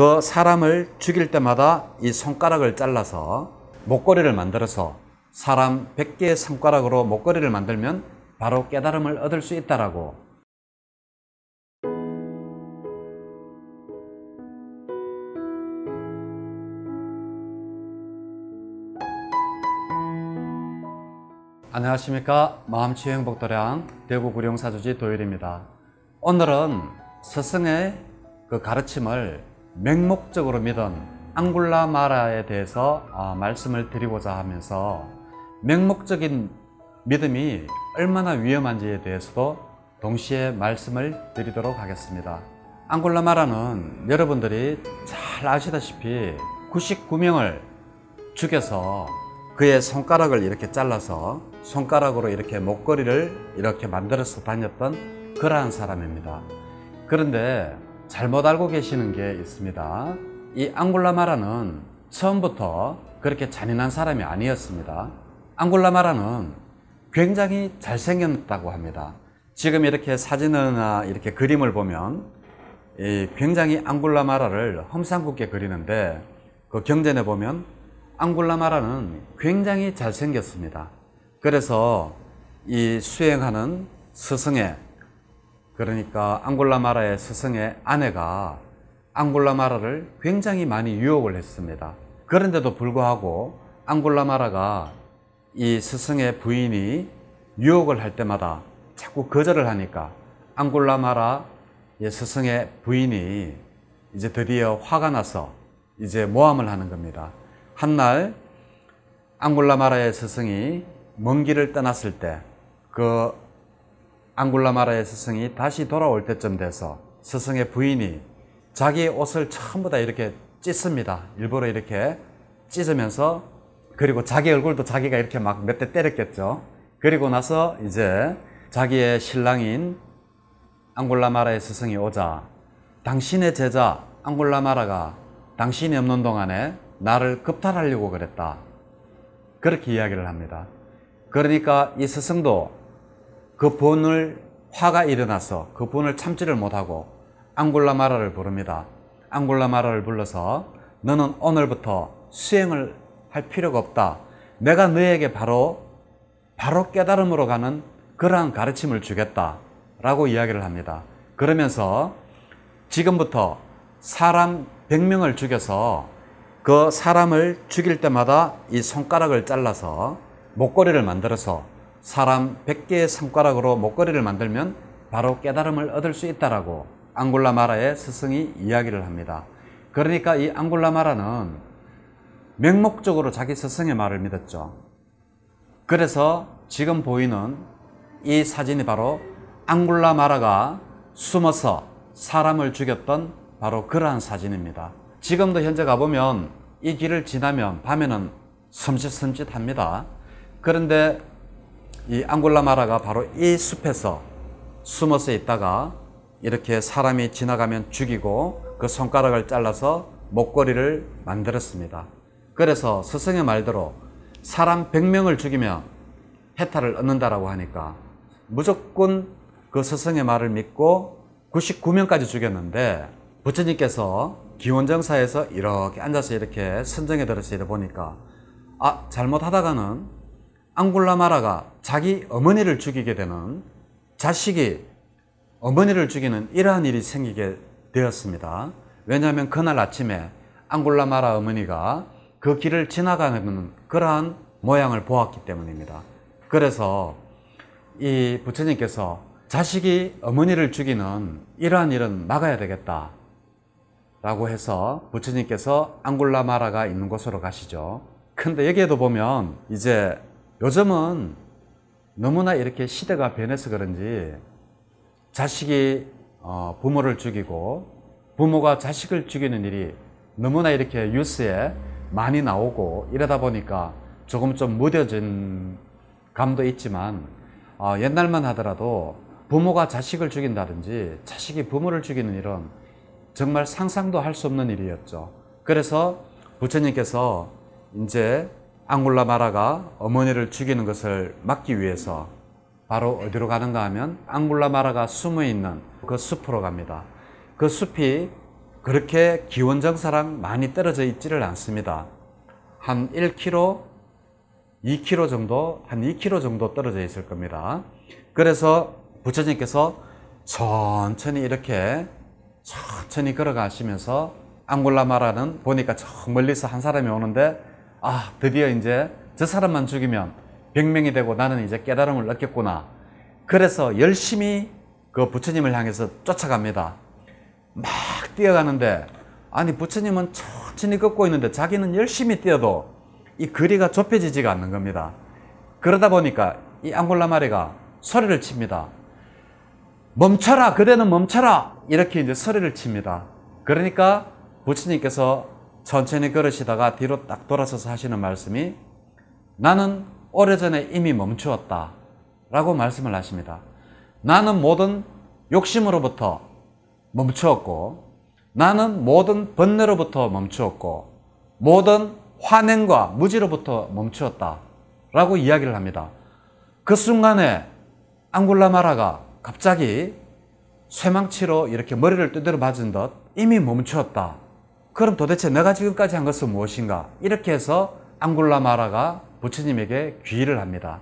그 사람을 죽일 때마다 이 손가락을 잘라서 목걸이를 만들어서 사람 100개의 손가락으로 목걸이를 만들면 바로 깨달음을 얻을 수 있다라고. 안녕하십니까? 마음치유 행복도량 대구 구룡사주지 도일입니다. 오늘은 스승의 그 가르침을 맹목적으로 믿은 앙굴라 마라에 대해서 어, 말씀을 드리고자 하면서 맹목적인 믿음이 얼마나 위험한지에 대해서도 동시에 말씀을 드리도록 하겠습니다 앙굴라 마라는 여러분들이 잘 아시다시피 99명을 죽여서 그의 손가락을 이렇게 잘라서 손가락으로 이렇게 목걸이를 이렇게 만들어서 다녔던 그러한 사람입니다. 그런데 잘못 알고 계시는 게 있습니다. 이 앙굴라마라는 처음부터 그렇게 잔인한 사람이 아니었습니다. 앙굴라마라는 굉장히 잘생겼다고 합니다. 지금 이렇게 사진이나 이렇게 그림을 보면 굉장히 앙굴라마라를 험상궂게 그리는데 그 경전에 보면 앙굴라마라는 굉장히 잘생겼습니다. 그래서 이 수행하는 스승의 그러니까 앙굴라마라의 스승의 아내가 앙굴라마라를 굉장히 많이 유혹을 했습니다. 그런데도 불구하고 앙굴라마라가 이 스승의 부인이 유혹을 할 때마다 자꾸 거절을 하니까 앙굴라마라 스승의 부인이 이제 드디어 화가 나서 이제 모함을 하는 겁니다. 한날 앙굴라마라의 스승이 먼 길을 떠났을 때 그 앙굴라마라의 스승이 다시 돌아올 때쯤 돼서 스승의 부인이 자기 옷을 전부 다 이렇게 찢습니다. 일부러 이렇게 찢으면서 그리고 자기 얼굴도 자기가 이렇게 막 몇 대 때렸겠죠. 그리고 나서 이제 자기의 신랑인 앙굴라마라의 스승이 오자 당신의 제자 앙굴라마라가 당신이 없는 동안에 나를 급탈하려고 그랬다. 그렇게 이야기를 합니다. 그러니까 이 스승도 그 분을 화가 일어나서 그 분을 참지를 못하고 앙굴라마라를 부릅니다. 앙굴라마라를 불러서 너는 오늘부터 수행을 할 필요가 없다. 내가 너에게 바로 바로 깨달음으로 가는 그러한 가르침을 주겠다. 라고 이야기를 합니다. 그러면서 지금부터 사람 100명을 죽여서 그 사람을 죽일 때마다 이 손가락을 잘라서 목걸이를 만들어서 사람 100개의 손가락으로 목걸이를 만들면 바로 깨달음을 얻을 수 있다라고 앙굴라마라의 스승이 이야기를 합니다. 그러니까 이 앙굴라마라는 맹목적으로 자기 스승의 말을 믿었죠. 그래서 지금 보이는 이 사진이 바로 앙굴라마라가 숨어서 사람을 죽였던 바로 그러한 사진입니다. 지금도 현재 가보면 이 길을 지나면 밤에는 섬찟섬찟합니다. 그런데 이 앙골라 마라가 바로 이 숲에서 숨어서 있다가 이렇게 사람이 지나가면 죽이고 그 손가락을 잘라서 목걸이를 만들었습니다. 그래서 스승의 말대로 사람 100명을 죽이면 해탈을 얻는다라고 하니까 무조건 그 스승의 말을 믿고 99명까지 죽였는데 부처님께서 기원정사에서 이렇게 앉아서 이렇게 들어서 이래 보니까 아 잘못하다가는 앙굴라마라가 자기 어머니를 죽이게 되는 자식이 어머니를 죽이는 이러한 일이 생기게 되었습니다. 왜냐하면 그날 아침에 앙굴라마라 어머니가 그 길을 지나가는 그러한 모양을 보았기 때문입니다. 그래서 이 부처님께서 자식이 어머니를 죽이는 이러한 일은 막아야 되겠다. 라고 해서 부처님께서 앙굴라마라가 있는 곳으로 가시죠. 근데 여기에도 보면 이제 요즘은 너무나 이렇게 시대가 변해서 그런지 자식이 어, 부모를 죽이고 부모가 자식을 죽이는 일이 너무나 이렇게 뉴스에 많이 나오고 이러다 보니까 조금 좀 무뎌진 감도 있지만 어, 옛날만 하더라도 부모가 자식을 죽인다든지 자식이 부모를 죽이는 일은 정말 상상도 할 수 없는 일이었죠. 그래서 부처님께서 이제 앙굴라마라가 어머니를 죽이는 것을 막기 위해서 바로 어디로 가는가 하면 앙굴라마라가 숨어 있는 그 숲으로 갑니다. 그 숲이 그렇게 기원정사랑 많이 떨어져 있지를 않습니다. 한 1km, 2km 정도, 한 2km 정도 떨어져 있을 겁니다. 그래서 부처님께서 천천히 이렇게 천천히 걸어가시면서 앙골라마라는 보니까 저 멀리서 한 사람이 오는데 아 드디어 이제 저 사람만 죽이면 백명이 되고 나는 이제 깨달음을 얻겠구나. 그래서 열심히 그 부처님을 향해서 쫓아갑니다. 막 뛰어가는데 아니 부처님은 천천히 걷고 있는데 자기는 열심히 뛰어도 이 거리가 좁혀지지가 않는 겁니다. 그러다 보니까 이 앙골라 마리가 소리를 칩니다. 멈춰라! 그대는 멈춰라! 이렇게 이제 소리를 칩니다. 그러니까 부처님께서 천천히 걸으시다가 뒤로 딱 돌아서서 하시는 말씀이 나는 오래전에 이미 멈추었다. 라고 말씀을 하십니다. 나는 모든 욕심으로부터 멈추었고, 나는 모든 번뇌로부터 멈추었고, 모든 환행과 무지로부터 멈추었다. 라고 이야기를 합니다. 그 순간에 앙굴라마라가 갑자기 쇠망치로 이렇게 머리를 두드려 맞은 듯 이미 멈추었다. 그럼 도대체 내가 지금까지 한 것은 무엇인가? 이렇게 해서 앙굴라마라가 부처님에게 귀의를 합니다.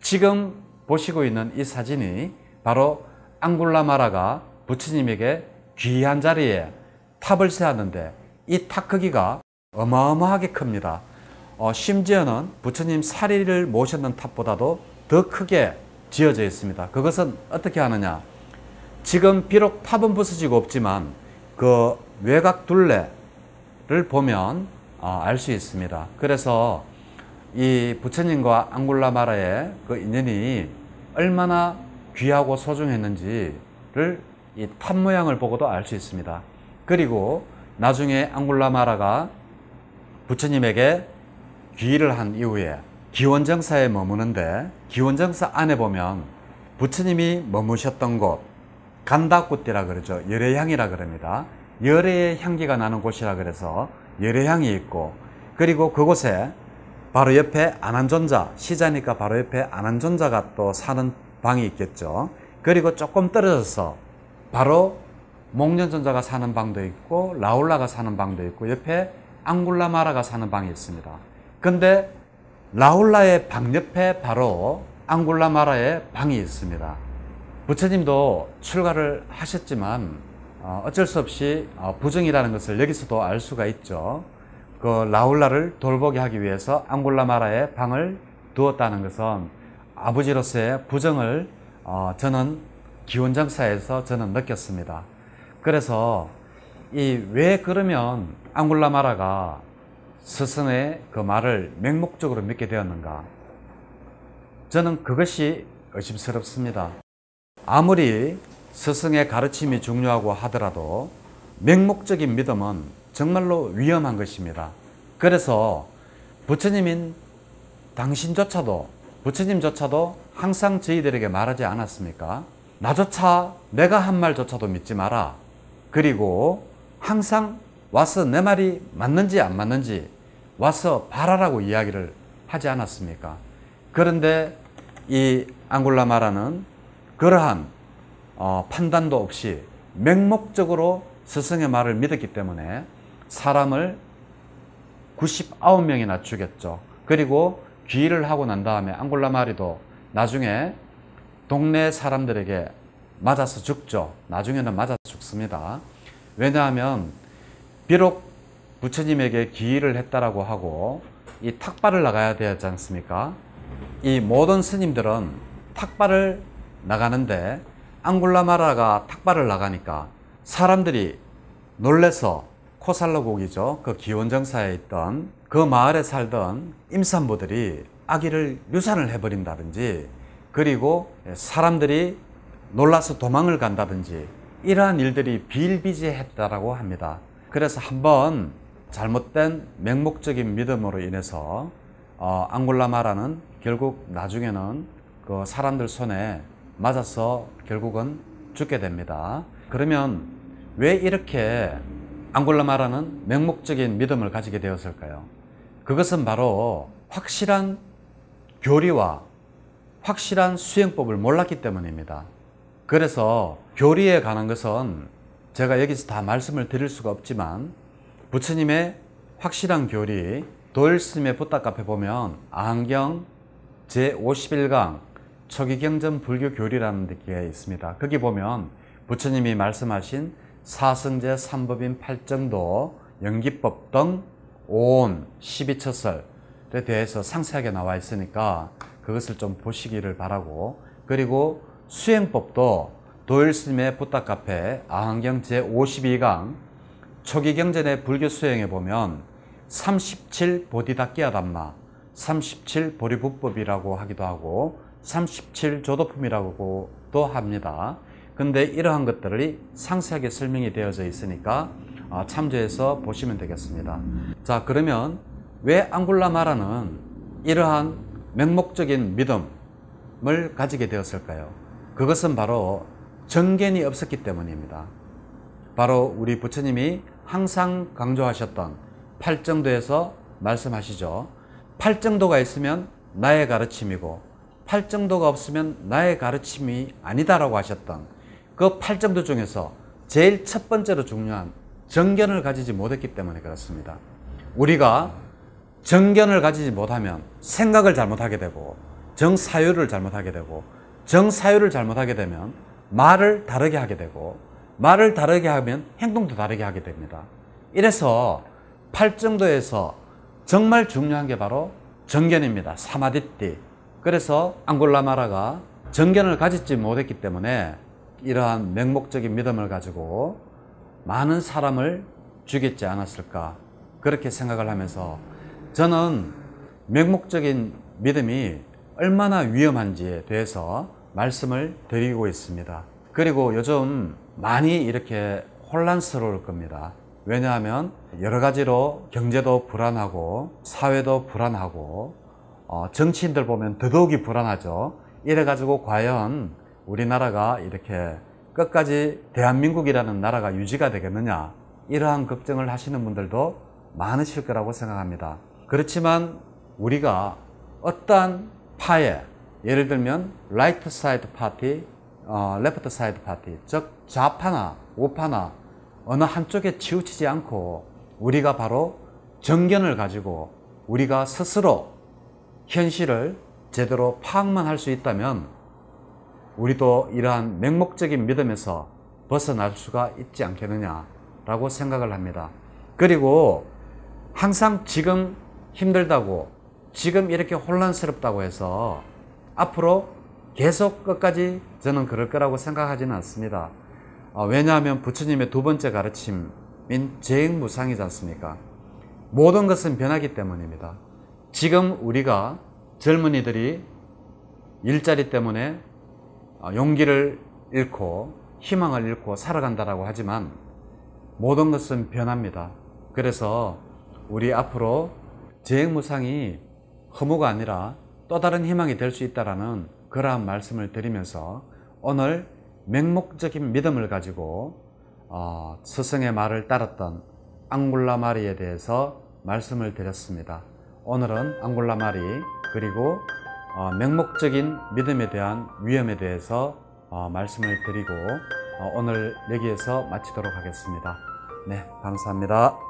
지금 보시고 있는 이 사진이 바로 앙굴라마라가 부처님에게 귀의한 자리에 탑을 세웠는데 이 탑 크기가 어마어마하게 큽니다. 어, 심지어는 부처님 사리를 모셨는 탑보다도 더 크게 지어져 있습니다. 그것은 어떻게 하느냐? 지금 비록 탑은 부서지고 없지만 그 외곽 둘레 를 보면 어, 알수 있습니다. 그래서 이 부처님과 앙굴라마라의 그 인연이 얼마나 귀하고 소중했는지를 이 탑 모양을 보고도 알 수 있습니다. 그리고 나중에 앙굴라마라가 부처님에게 귀의를 한 이후에 기원정사에 머무는데 기원정사 안에 보면 부처님이 머무셨던 곳 간다꽃띠라 그러죠. 열애향이라 그럽니다. 열애의 향기가 나는 곳이라 그래서 열애향이 있고 그리고 그곳에 바로 옆에 안한존자 시자니까 바로 옆에 안한존자가 또 사는 방이 있겠죠. 그리고 조금 떨어져서 바로 목련존자가 사는 방도 있고 라울라가 사는 방도 있고 옆에 앙굴라마라가 사는 방이 있습니다. 근데 라울라의 방 옆에 바로 앙굴라마라의 방이 있습니다. 부처님도 출가를 하셨지만 어, 어쩔 수 없이 어, 부정이라는 것을 여기서도 알 수가 있죠. 그 라울라를 돌보게 하기 위해서 앙굴라마라의 방을 두었다는 것은 아버지로서의 부정을 어, 저는 기원장사에서 저는 느꼈습니다. 그래서 이 왜 그러면 앙굴라마라가 스승의 그 말을 맹목적으로 믿게 되었는가? 저는 그것이 의심스럽습니다. 아무리 스승의 가르침이 중요하고 하더라도 맹목적인 믿음은 정말로 위험한 것입니다. 그래서 부처님인 당신조차도 부처님조차도 항상 저희들에게 말하지 않았습니까? 나조차 내가 한 말조차도 믿지 마라. 그리고 항상 와서 내 말이 맞는지 안 맞는지 와서 봐라라고 이야기를 하지 않았습니까? 그런데 이 앙굴라마라는 그러한 어, 판단도 없이 맹목적으로 스승의 말을 믿었기 때문에 사람을 99명이나 죽였죠. 그리고 귀의를 하고 난 다음에 앙골라 마리도 나중에 동네 사람들에게 맞아서 죽죠. 나중에는 맞아서 죽습니다. 왜냐하면 비록 부처님에게 기의를 했다라고 하고 이 탁발을 나가야 되지 않습니까? 이 모든 스님들은 탁발을 나가는데 앙굴라마라가 탁발을 나가니까 사람들이 놀래서 코살로곡이죠. 그 기원정사에 있던 그 마을에 살던 임산부들이 아기를 유산을 해버린다든지 그리고 사람들이 놀라서 도망을 간다든지 이러한 일들이 비일비재했다라고 합니다. 그래서 한번 잘못된 맹목적인 믿음으로 인해서 어, 앙골라마라는 결국 나중에는 그 사람들 손에 맞아서 결국은 죽게 됩니다. 그러면 왜 이렇게 앙골라마라는 맹목적인 믿음을 가지게 되었을까요? 그것은 바로 확실한 교리와 확실한 수행법을 몰랐기 때문입니다. 그래서 교리에 관한 것은 제가 여기서 다 말씀을 드릴 수가 없지만 부처님의 확실한 교리 도일스님의 부탁 카페 보면 안경 제51강 초기경전 불교 교리라는 게 있습니다. 거기 보면 부처님이 말씀하신 사성제 삼법인 팔정도 연기법 등 오온 12처설에 대해서 상세하게 나와 있으니까 그것을 좀 보시기를 바라고 그리고 수행법도 도일스님의 부탁 카페 아한경 제52강 초기 경전의 불교 수행에 보면 37 보디다끼아 담마, 37 보리부법이라고 하기도 하고 37 조도품이라고도 합니다. 근데 이러한 것들이 상세하게 설명이 되어져 있으니까 아, 참조해서 보시면 되겠습니다. 자, 그러면 왜 앙굴라마라는 이러한 맹목적인 믿음을 가지게 되었을까요? 그것은 바로 정견이 없었기 때문입니다. 바로 우리 부처님이 항상 강조하셨던 팔정도에서 말씀하시죠. 팔정도가 있으면 나의 가르침이고 팔정도가 없으면 나의 가르침이 아니다라고 하셨던 그 팔정도 중에서 제일 첫 번째로 중요한 정견을 가지지 못했기 때문에 그렇습니다. 우리가 정견을 가지지 못하면 생각을 잘못하게 되고 정사유를 잘못하게 되고 정사유를 잘못하게 되면 말을 다르게 하게 되고 말을 다르게 하면 행동도 다르게 하게 됩니다. 이래서 팔정도에서 정말 중요한 게 바로 정견입니다. 사마디띠. 그래서 앙골라마라가 정견을 가지지 못했기 때문에 이러한 맹목적인 믿음을 가지고 많은 사람을 죽였지 않았을까 그렇게 생각을 하면서 저는 맹목적인 믿음이 얼마나 위험한지에 대해서 말씀을 드리고 있습니다. 그리고 요즘 많이 이렇게 혼란스러울 겁니다. 왜냐하면 여러 가지로 경제도 불안하고 사회도 불안하고 어, 정치인들 보면 더더욱이 불안하죠. 이래가지고 과연 우리나라가 이렇게 끝까지 대한민국이라는 나라가 유지가 되겠느냐 이러한 걱정을 하시는 분들도 많으실 거라고 생각합니다. 그렇지만 우리가 어떠한 파에 예를 들면 right side party, 어, left side party 즉 좌파나 우파나 어느 한쪽에 치우치지 않고 우리가 바로 정견을 가지고 우리가 스스로 현실을 제대로 파악만 할 수 있다면 우리도 이러한 맹목적인 믿음에서 벗어날 수가 있지 않겠느냐라고 생각을 합니다. 그리고 항상 지금 힘들다고 지금 이렇게 혼란스럽다고 해서 앞으로 계속 끝까지 저는 그럴 거라고 생각하지는 않습니다. 어, 왜냐하면 부처님의 두 번째 가르침인 재행무상이지 않습니까? 모든 것은 변하기 때문입니다. 지금 우리가 젊은이들이 일자리 때문에 어, 용기를 잃고 희망을 잃고 살아간다라고 하지만 모든 것은 변합니다. 그래서 우리 앞으로 재행무상이 허무가 아니라 또 다른 희망이 될 수 있다라는 그러한 말씀을 드리면서 오늘 맹목적인 믿음을 가지고 어, 스승의 말을 따랐던 앙굴라 마리에 대해서 말씀을 드렸습니다. 오늘은 앙굴라 마리 그리고 어, 맹목적인 믿음에 대한 위험에 대해서 어, 말씀을 드리고 어, 오늘 여기에서 마치도록 하겠습니다. 네, 감사합니다.